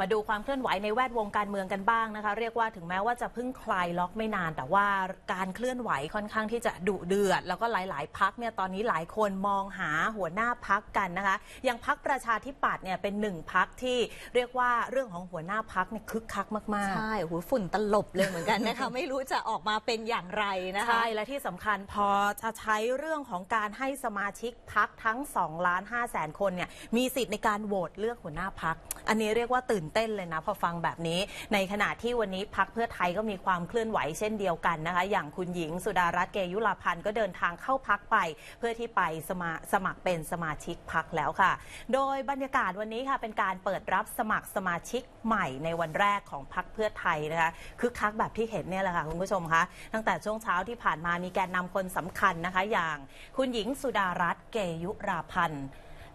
มาดูความเคลื่อนไหวในแวดวงการเมืองกันบ้างนะคะ เรียกว่าถึงแม้ว่าจะเพิ่งคลายล็อกไม่นาน แต่ว่าการเคลื่อนไหวค่อนข้างที่จะดุเดือด แล้วก็หลาย ๆ พักเนี่ยตอนนี้หลายคนมองหาหัวหน้าพักกันนะคะ อย่างพักประชาธิปัตย์เนี่ยเป็นหนึ่งพักที่เรียกว่าเรื่องของหัวหน้าพักเนี่ยคึกคักมากๆ ใช่โหฝุ่นตลบเลยเหมือนกันนะคะ ไม่รู้จะออกมาเป็นอย่างไรนะคะ ใช่ และที่สำคัญพอจะใช้เรื่องของการให้สมาชิกพักทั้ง2ล้าน5แสนคนเนี่ยมีสิทธิ์ในการโหวตเลือกหัวหน้าพัก อันนี้เรียกว่าตื่นเต้นเลยนะพอฟังแบบนี้ ในขณะที่วันนี้พักเพื่อไทยก็มีความเคลื่อนไหวเช่นเดียวกันนะคะ อย่างคุณหญิงสุดารัตน์เกยุราพันธ์ก็เดินทางเข้าพักไป เพื่อที่ไปสมาสมัครเป็นสมาชิกพักแล้วค่ะ โดยบรรยากาศวันนี้ค่ะเป็นการเปิดรับสมัครสมาชิกใหม่ในวันแรกของพักเพื่อไทยนะคะคึกคักแบบที่เห็นเนี่ยแหละค่ะคุณผู้ชมคะตั้งแต่ช่วงเช้าที่ผ่านมามีแกนนำคนสำคัญนะคะ อย่างคุณหญิงสุดารัตน์เกยุราพันธ์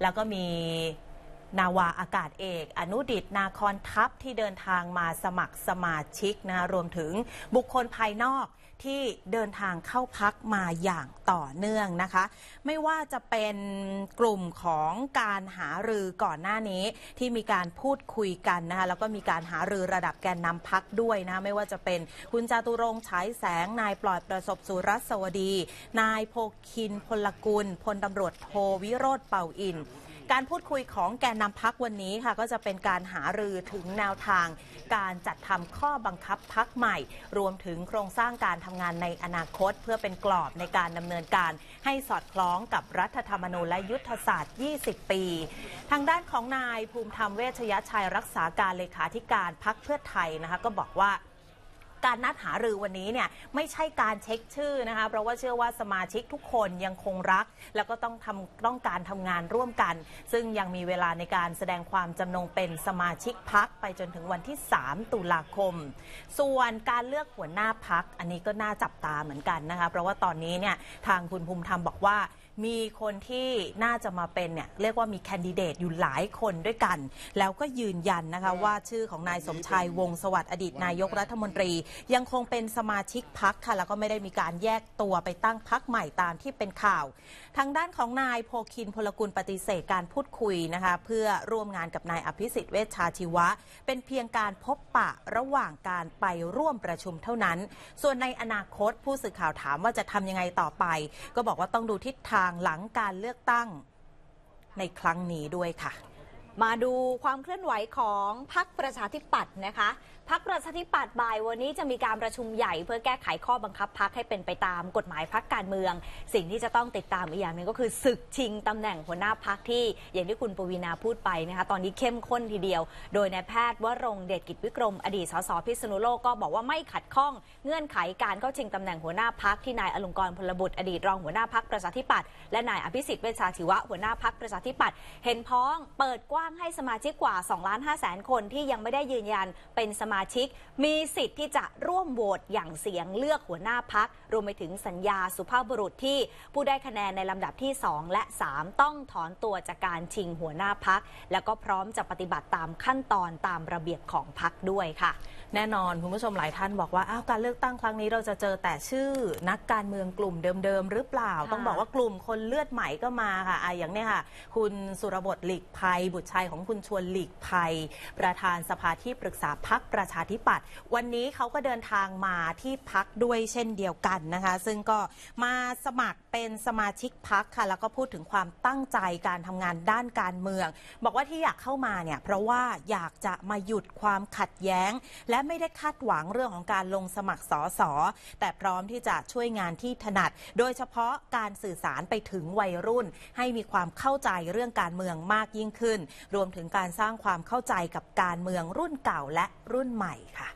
แล้วก็มี นาวาอากาศเอก อนุดิตนาคอนทัพที่เดินทางมาสมัครสมาชิกนะรวมถึงบุคคลภายนอกที่เดินทางเข้าพักมาอย่างต่อเนื่องนะคะ ไม่ว่าจะเป็นกลุ่มของการหารือก่อนหน้านี้ที่มีการพูดคุยกันนะคะแล้วก็มีการหารือระดับแกนนำพักด้วยนะไม่ว่าจะเป็นคุณจตุรงฉายแสงนายปลอดประสบสุรัสสวดี นายโพคินพลกุลพลตำรวจโทวิโรธเป่าอิน การพูดคุยของแกนนำพักวันนี้ค่ะ ก็จะเป็นการหารือถึงแนวทาง การจัดทำข้อบังคับพักใหม่ รวมถึงโครงสร้างการทำงานในอนาคต เพื่อเป็นกรอบในการดำเนินการ ให้สอดคล้องกับรัฐธรรมนูญและยุทธศาสตร์ 20 ปี ทางด้านของนายภูมิธรรมเวชยชัยรักษาการเลขาธิการพักเพื่อไทยนะคะก็บอกว่า การนัดหารือวันนี้เนี่ยไม่ใช่การเช็คชื่อนะคะเพราะว่าเชื่อว่าสมาชิกทุกคนยังคงรัก แล้วก็ต้องทำต้องการทำงานร่วมกัน ซึ่งยังมีเวลาในการแสดงความจำนงเป็นสมาชิกพักไปจนถึงวันที่ 3 ตุลาคม ส่วนการเลือกหัวหน้าพักอันนี้ก็น่าจับตาเหมือนกันนะคะเพราะว่าตอนนี้เนี่ยทางคุณภูมิธรรมบอกว่า มีคนที่น่าจะมาเป็นเนี่ยเรียกว่ามีแคนดิเดตอยู่หลายคนด้วยกัน แล้วก็ยืนยันนะคะว่าชื่อของนายสมชายวงศ์สวัสดิ์อดีตนายกรัฐมนตรี ยังคงเป็นสมาชิกพักค่ะแล้วก็ไม่ได้มีการแยกตัวไปตั้งพักใหม่ตามที่เป็นข่าว ทางด้านของนายโพคินพลกุลปฏิเสธการพูดคุยนะคะเพื่อร่วมงานกับนายอภิสิทธิ์เวชชาชีวะ เป็นเพียงการพบปะระหว่างการไปร่วมประชุมเท่านั้น ส่วนในอนาคตผู้สื่อข่าวถามว่าจะทำยังไงต่อไป ก็บอกว่าต้องดูทิศทางหลังการเลือกตั้งในครั้งนี้ด้วยค่ะ มาดูความเคลื่อนไหวของพักประชาธิปัตย์นะคะพักประชาธิปัตย์บ่ายวันนี้จะมีการประชุมใหญ่เพื่อแก้ไขข้อบังคับพักให้เป็นไปตามกฎหมายพักการเมือง สิ่งที่จะต้องติดตามอีกอย่างหนึ่งก็คือศึกชิงตำแหน่งหัวหน้าพักที่อย่างที่คุณปวีนาพูดไปนะคะตอนนี้เข้มข้นทีเดียว โดยนายแพทย์วรงเดชกิจวิกรม อดีตสสพิษณุโลกก็บอกว่าไม่ขัดข้องเงื่อนไขการเข้าชิงตำแหน่งหัวหน้าพักที่นายอลงกรพลบุตรอดีตรองหัวหน้าพักประชาธิปัตย์และนายอภิสิทธิ์เวชชาชีวะหัวหน้าพักประชาธิปัตย์เห็นพ้องเปิดกว้างางให้สมาชิกกว่า2ล้าน5แสนคนที่ยังไม่ได้ยืนยันเป็นสมาชิก มีสิทธิ์ที่จะร่วมโหวตอย่างเสียงเลือกหัวหน้าพัก รวมไปถึงสัญญาสุภาพบุรุษที่ผู้ได้คะแนนในลำดับที่ 2 และ 3 ต้องถอนตัวจากการชิงหัวหน้าพัก แล้วก็พร้อมจะปฏิบัติตามขั้นตอนตามระเบียบของพักด้วยค่ะ แน่นอนคุณผู้ชมหลายท่านบอกว่าอ้าวการเลือกตั้งครั้งนี้เราจะเจอแต่ชื่อ นักการเมืองกลุ่มเดิมๆหรือเปล่า ต้องบอกว่ากลุ่มคนเลือดใหม่ก็มาค่ะอะอย่างเนี้ยค่ะ คุณสุรบดหลีกภัยบุตรชยของคุณชวนหลีกภัย ประธานสภาที่ปรึกษาพักประชาธิปัตย์วันนี้เขาก็เดินทางมาที่พักด้วยเช่นเดียวกันนะคะ ซึ่งก็มาสมัครเป็นสมาชิกพักค่ะ แล้วก็พูดถึงความตั้งใจการทำงานด้านการเมือง บอกว่าที่อยากเข้ามาเนี่ยเพราะว่าอยากจะมาหยุดความขัดแย้ง และไม่ได้คาดหวังเรื่องของการลงสมัครสอสอแต่พร้อมที่จะช่วยงานที่ถนัด โดยเฉพาะการสื่อสารไปถึงวัยรุ่น ให้มีความเข้าใจเรื่องการเมืองมากยิ่งขึ้นรวมถึงการสร้างความเข้าใจกับการเมืองรุ่นเก่าและรุ่นใหม่ค่ะ